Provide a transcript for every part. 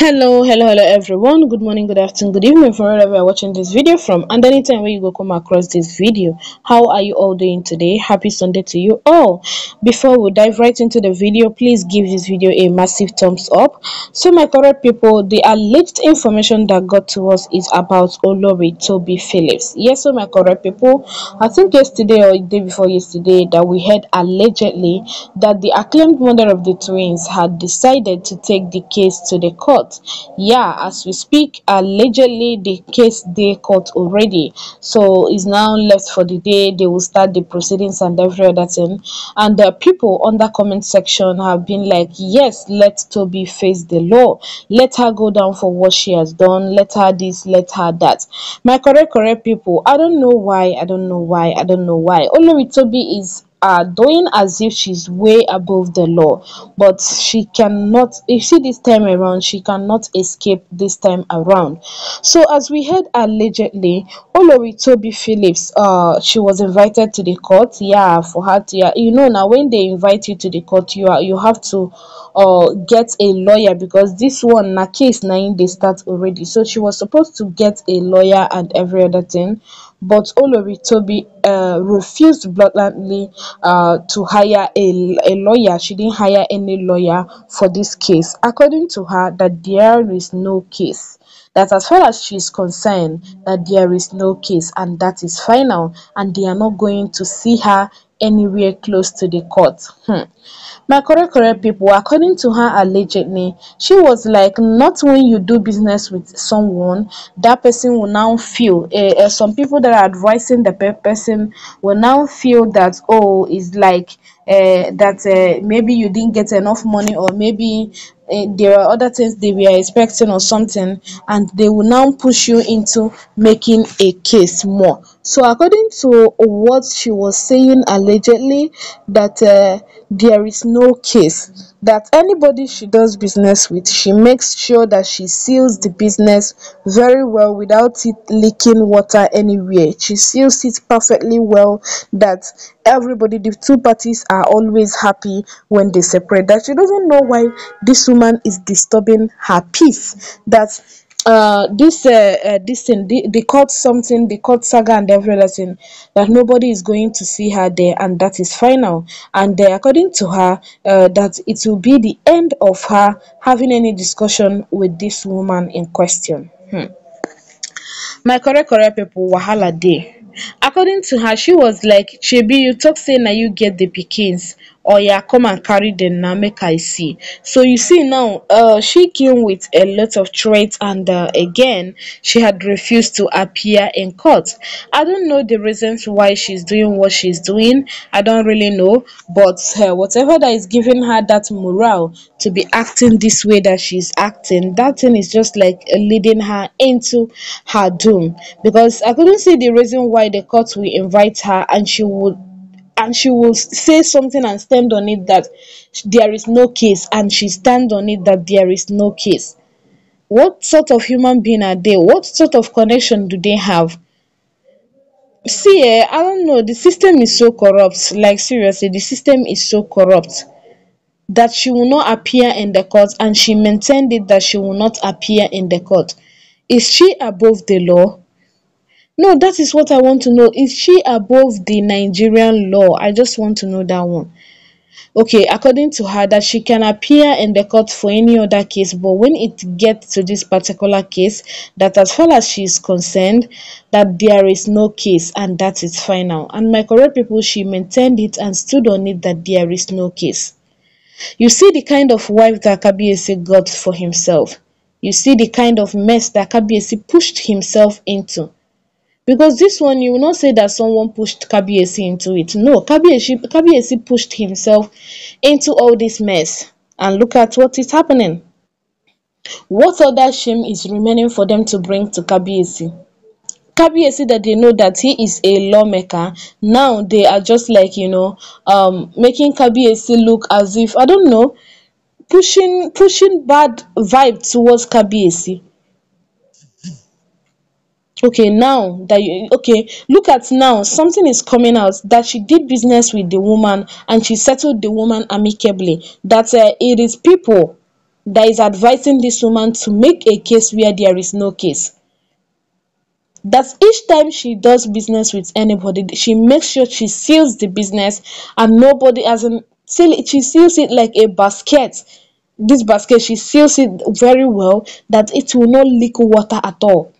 hello hello hello everyone. Good morning good afternoon good evening from wherever you're watching this video from. And anytime where you go come across this video how are you all doing today? Happy sunday to you all. Before we dive right into the video please give this video a massive thumbs up. So my correct people the alleged information that got to us is about olori tobi phillips. Yes so my correct people i think yesterday or day before yesterday that we heard allegedly that the acclaimed mother of the twins had decided to take the case to the court yeah as we speak allegedly the case they court already. So it's now left for the day. They will start the proceedings and every other thing. And the people on the comment section have been like yes let tobi face the law. Let her go down for what she has done. Let her this let her that. My correct correct people i don't know why i don't know why i don't know why. Olori tobi is are doing as if she's way above the law. But she cannot you see this time around she cannot escape this time around. So as we heard allegedly olori tobi phillips uh she was invited to the court. Yeah for her to yeah, you know now when they invite you to the court you are you have to uh get a lawyer because this one na case nine they start already. So she was supposed to get a lawyer and every other thing but Olori Tobi uh, refused bluntly uh, to hire a, a lawyer. She didn't hire any lawyer for this case. According to her, that there is no case. That as far as she is concerned, that there is no case and that is final and they are not going to see her anywhere close to the court. Hmm. My correct correct people, according to her allegedly, she was like, not when you do business with someone, that person will now feel. Uh, uh, some people that are advising the pe- person will now feel that oh, it's like uh, that maybe you didn't get enough money or maybe uh, there are other things they were expecting or something and they will now push you into making a case more. So according to what she was saying allegedly that uh, there is no case that anybody she does business with she makes sure that she seals the business very well without it leaking water anywhere. She seals it perfectly well that everybody the two parties are always happy when they separate. That she doesn't know why this woman is disturbing her peace. That uh this uh, uh this thing the, the court something the court saga and everything that nobody is going to see her there and that is final. And uh, according to her uh, that it will be the end of her having any discussion with this woman in question. Hmm. my correct correct people wahala dey. According to her she was like shebi you talk say na you get the pikins oya come and carry them now make i see. So you see now uh she came with a lot of threats and uh, again she had refused to appear in court. I don't know the reasons why she's doing what she's doing. I don't really know. But uh, whatever that is giving her that morale to be acting this way that she's acting that thing is just like leading her into her doom. Because i couldn't see the reason why the court will invite her and she would and she will say something and stand on it that there is no case and she stand on it that there is no case. What sort of human being are they? What sort of connection do they have? See eh, i don't know. The system is so corrupt. Like seriously the system is so corrupt that she will not appear in the court and she maintained it that she will not appear in the court. Is she above the law no that is what i want to know. Is she above the nigerian law? I just want to know that one. Okay according to her that she can appear in the court for any other case but when it gets to this particular case that as far as she is concerned that there is no case and that is final. And my correct people she maintained it and stood on it that there is no case. You see the kind of wife that kabiesi got for himself. You see the kind of mess that kabiesi pushed himself into because this one you will not say that someone pushed Kabiesi into it. No, Kabiesi, Kabiesi pushed himself into all this mess. And look at what is happening. What other shame is remaining for them to bring to Kabiesi? Kabiesi that they know that he is a lawmaker. Now they are just like, you know, um, making Kabiesi look as if, I don't know, pushing pushing bad vibe towards Kabiesi okay now that you okay look at now something is coming out that she did business with the woman and she settled the woman amicably. That uh, it is people that is advising this woman to make a case where there is no case. That each time she does business with anybody she makes sure she seals the business and nobody as in seal she seals it like a basket. This basket she seals it very well that it will not leak water at all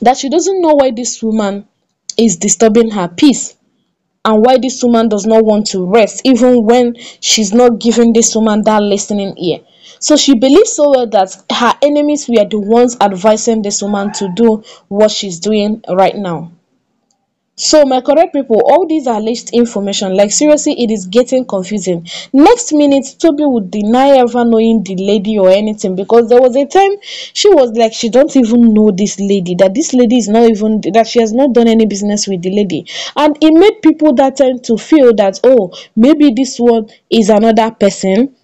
that she doesn't know why this woman is disturbing her peace and why this woman does not want to rest even when she's not giving this woman that listening ear. So she believes so well that her enemies were the ones advising this woman to do what she's doing right now so my correct people, all these alleged information, like seriously, it is getting confusing. Next minute, Tobi would deny ever knowing the lady or anything because there was a time she was like she don't even know this lady, that this lady is not even that she has not done any business with the lady. And it made people that time to feel that oh, maybe this one is another person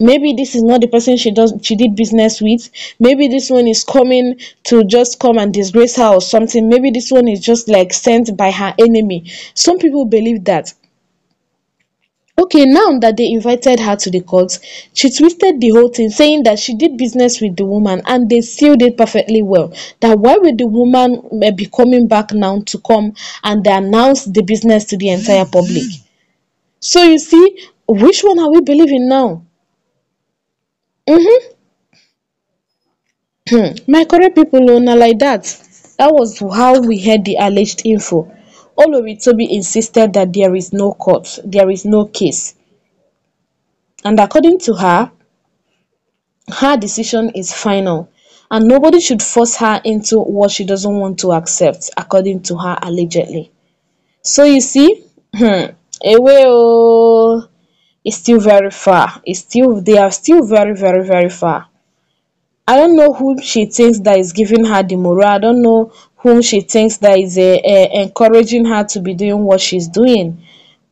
maybe this is not the person she does she did business with. Maybe this one is coming to just come and disgrace her or something. Maybe this one is just like sent by her enemy. Some people believe that. Okay now that they invited her to the court she twisted the whole thing saying that she did business with the woman and they sealed it perfectly well. That why would the woman eh, be coming back now to come and they announce the business to the entire public? So you see which one are we believing now Mm-hmm. Hmm. My correct people know na like that. That was how we heard the alleged info. Olori Tobi insisted that there is no court, there is no case. And according to her, her decision is final and nobody should force her into what she doesn't want to accept, according to her allegedly. So you see, hmm, away oh, is still very far. It's still they are still very, very, very far. I don't know who she thinks that is giving her the morale. I don't know whom she thinks that is uh, uh, encouraging her to be doing what she's doing.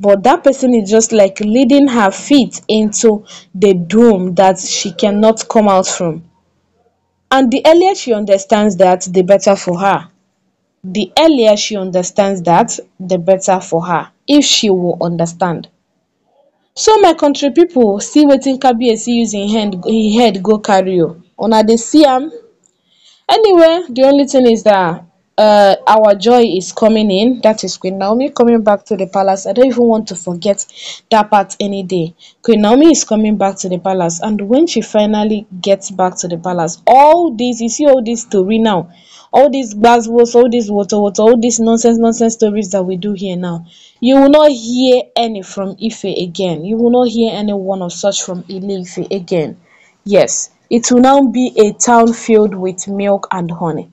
But that person is just like leading her feet into the doom that she cannot come out from. And the earlier she understands that, the better for her. The earlier she understands that, the better for her. If she will understand. So my country pipo see wetin kabiyesi use im hand im head go carry o. Una dey see am. Anyway the only thing is that uh, our joy is coming in. That is queen naomi coming back to the palace. I don't even want to forget that part any day. Queen naomi is coming back to the palace. And when she finally gets back to the palace all this you see all this story now all these buzzwords, all these water water, all these nonsense nonsense stories that we do here now. You will not hear any from Ife again. You will not hear any one of such from Ile Ife again. Yes, it will now be a town filled with milk and honey.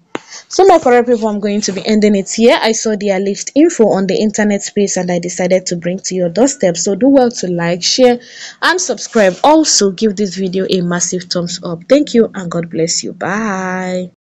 So my correct people, I'm going to be ending it here. I saw the alleged info on the internet space and I decided to bring to your doorstep. So do well to like, share and subscribe. Also give this video a massive thumbs up. Thank you and God bless you. Bye.